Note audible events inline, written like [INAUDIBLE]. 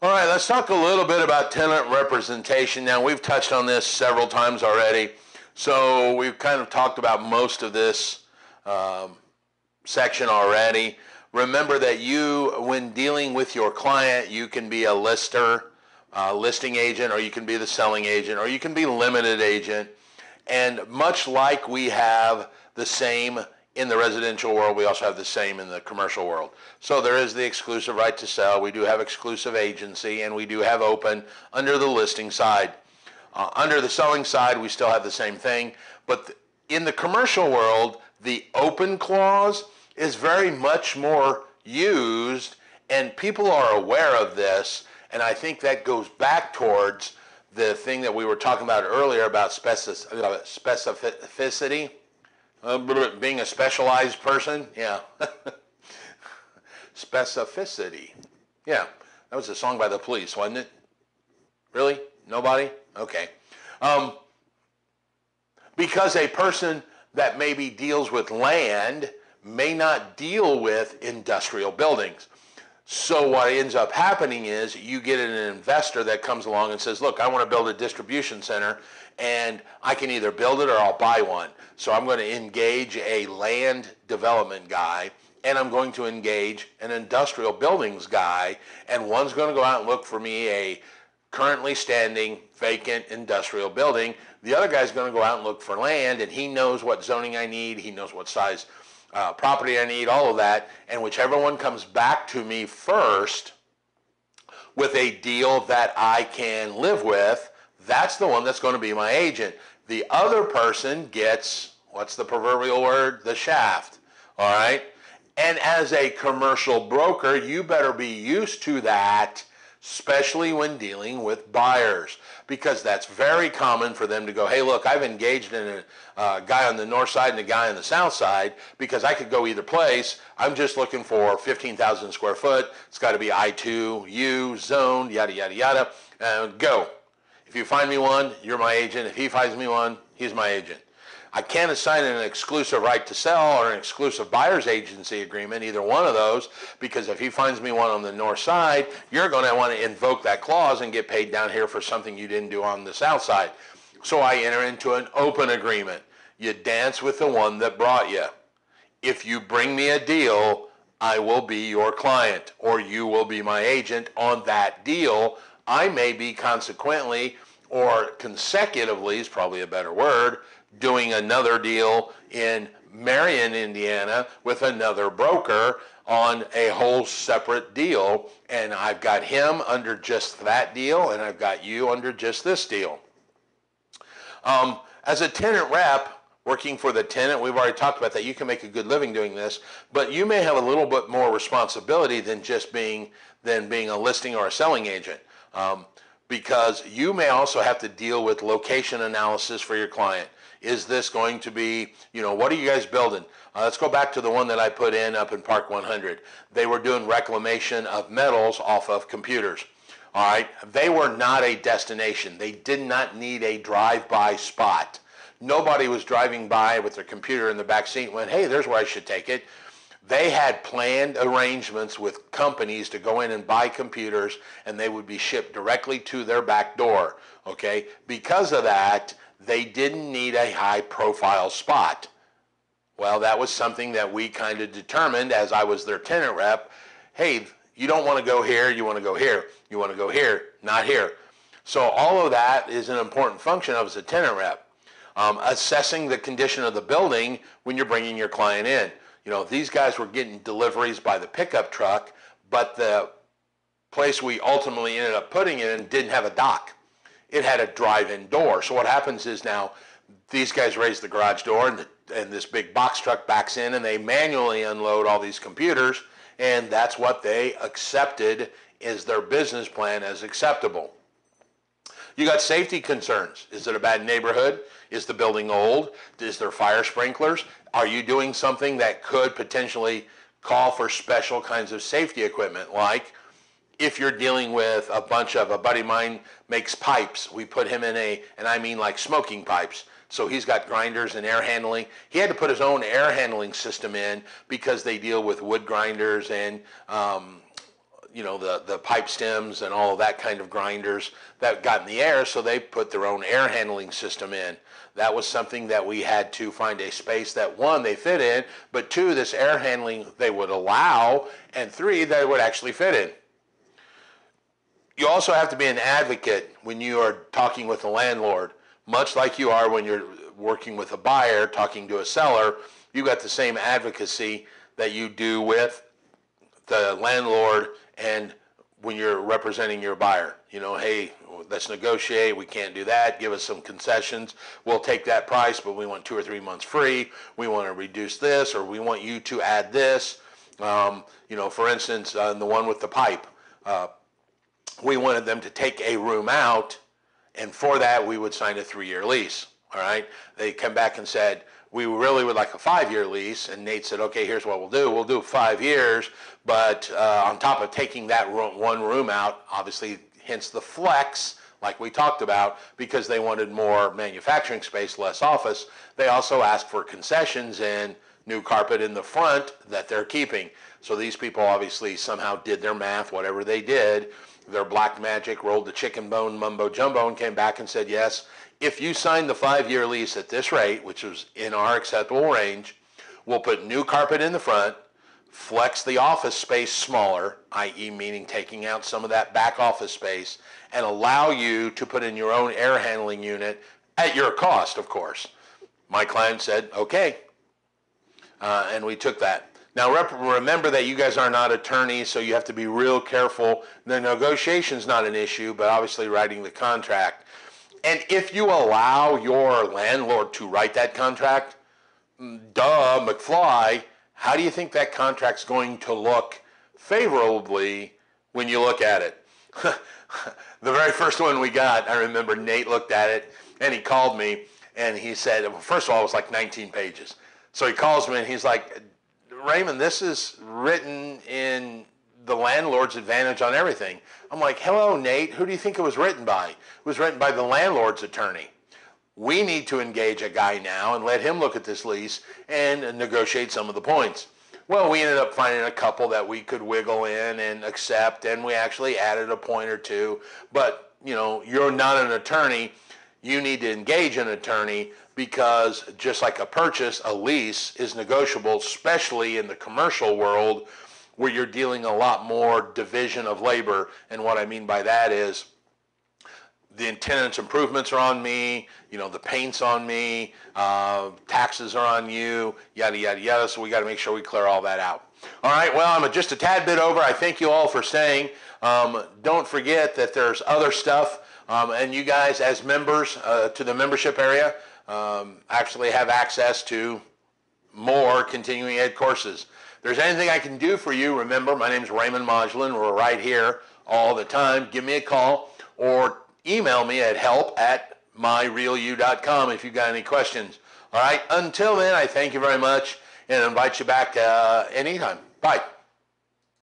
All right, let's talk a little bit about tenant representation. Now, we've touched on this several times already, so we've kind of talked about most of this um, section already. Remember that you, when dealing with your client, you can be a lister, uh, listing agent, or you can be the selling agent, or you can be limited agent. And much like we have the same in the residential world, we also have the same in the commercial world. So there is the exclusive right to sell. We do have exclusive agency, and we do have open under the listing side. Uh, under the selling side, we still have the same thing. But th- in the commercial world, the open clause is very much more used, and people are aware of this. And I think that goes back towards the thing that we were talking about earlier about uh, specificity uh, being a specialized person, yeah. [LAUGHS] Specificity. Yeah, that was a song by the police, wasn't it? Really? Nobody? Okay. Um, because a person that maybe deals with land may not deal with industrial buildings. So what ends up happening is you get an investor that comes along and says, look, I want to build a distribution center and I can either build it or I'll buy one. So I'm going to engage a land development guy and I'm going to engage an industrial buildings guy and one's going to go out and look for me a currently standing vacant industrial building. The other guy's going to go out and look for land and he knows what zoning I need, he knows what size uh, property I need, all of that. And whichever one comes back to me first with a deal that I can live with, that's the one that's going to be my agent. The other person gets, what's the proverbial word? The shaft. All right? And as a commercial broker, you better be used to that, especially when dealing with buyers, because that's very common for them to go, hey, look, I've engaged in a uh, guy on the north side and a guy on the south side because I could go either place. I'm just looking for 15,000 square foot. It's got to be I2, U, zoned, yada, yada, yada, and go. If you find me one, you're my agent. If he finds me one, he's my agent. I can't assign an exclusive right to sell or an exclusive buyer's agency agreement, either one of those, because if he finds me one on the north side, you're going to want to invoke that clause and get paid down here for something you didn't do on the south side. So I enter into an open agreement. You dance with the one that brought you. If you bring me a deal, I will be your client or you will be my agent on that deal I may be consequently or consecutively is probably a better word, doing another deal in Marion, Indiana with another broker on a whole separate deal. And I've got him under just that deal, and I've got you under just this deal. Um, as a tenant rep, working for the tenant, we've already talked about that. You can make a good living doing this, but you may have a little bit more responsibility than just being than being a listing or a selling agent. Um, because you may also have to deal with location analysis for your client. Is this going to be, you know, what are you guys building? Uh, let's go back to the one that I put in up in Park 100. They were doing reclamation of metals off of computers. All right, they were not a destination. They did not need a drive-by spot. Nobody was driving by with their computer in the back seat and went, hey, there's where I should take it. They had planned arrangements with companies to go in and buy computers and they would be shipped directly to their back door. Okay? Because of that, they didn't need a high profile spot. Well, that was something that we kind of determined as I was their tenant rep. Hey, you don't want to go here, you want to go here. You want to go here, not here. So all of that is an important function of as a tenant rep. Um, assessing the condition of the building when you're bringing your client in. You know, these guys were getting deliveries by the pickup truck, but the place we ultimately ended up putting it in didn't have a dock. It had a drive-in door. So what happens is now these guys raise the garage door and, the, and this big box truck backs in and they manually unload all these computers and that's what they accepted is their business plan as acceptable. You got safety concerns. Is it a bad neighborhood? Is the building old? Is there fire sprinklers? Are you doing something that could potentially call for special kinds of safety equipment? Like if you're dealing with a bunch of, a buddy of mine makes pipes. We put him in a, and I mean like smoking pipes. So he's got grinders and air handling. He had to put his own air handling system in because they deal with wood grinders and um, you know, the, the pipe stems and all that kind of grinders that got in the air, so they put their own air handling system in. That was something that we had to find a space that one, they fit in, but two, this air handling they would allow, and three, they would actually fit in. You also have to be an advocate when you are talking with a landlord, much like you are when you're working with a buyer, talking to a seller. You got the same advocacy that you do with the landlord and when you're representing your buyer. You know, hey, let's negotiate. We can't do that. Give us some concessions. We'll take that price, but we want two or three months free. We want to reduce this, or we want you to add this. Um, you know, for instance, uh, the one with the pipe, uh, we wanted them to take a room out, and for that we would sign a three-year lease. All right. They come back and said, we really would like a five-year lease. And Nate said, okay, here's what we'll do. We'll do five years, but uh, on top of taking that room, one room out, obviously, hence the flex, like we talked about, because they wanted more manufacturing space, less office. They also asked for concessions and new carpet in the front that they're keeping. So these people obviously somehow did their math, whatever they did. Their black magic rolled the chicken bone mumbo jumbo and came back and said, yes, if you sign the five-year lease at this rate, which is in our acceptable range, we'll put new carpet in the front, flex the office space smaller, i.e. meaning taking out some of that back office space, and allow you to put in your own air handling unit at your cost, of course. My client said, okay. Uh, and we took that. Now rep- remember that you guys are not attorneys, so you have to be real careful. The negotiation's not an issue, but obviously writing the contract and if you allow your landlord to write that contract, mm, duh, McFly, how do you think that contract's going to look favorably when you look at it? [LAUGHS] the very first one we got, I remember Nate looked at it and he called me and he said, well, first of all, it was like 19 pages. So he calls me and he's like, Raymond, this is written in the landlord's advantage on everything. I'm like, hello, Nate. Who do you think it was written by? It was written by the landlord's attorney. We need to engage a guy now and let him look at this lease and negotiate some of the points. Well, we ended up finding a couple that we could wiggle in and accept, and we actually added a point or two. But, you know, you're not an attorney. You need to engage an attorney because just like a purchase, a lease is negotiable, especially in the commercial world where you're dealing a lot more division of labor. And what I mean by that is the tenants improvements are on me, you know, the paint's on me, uh, taxes are on you, yada, yada, yada. So we got to make sure we clear all that out. All right, well, I'm just a tad bit over. I thank you all for staying. Um, don't forget that there's other stuff. Um, and you guys, as members uh, to the membership area, um, actually have access to more continuing ed courses If there's anything I can do for you, remember, my name is Raymond Modulin. We're right here all the time. Give me a call or email me at help at myrealu.com if you've got any questions. All right, until then, I thank you very much and invite you back uh, anytime. Bye.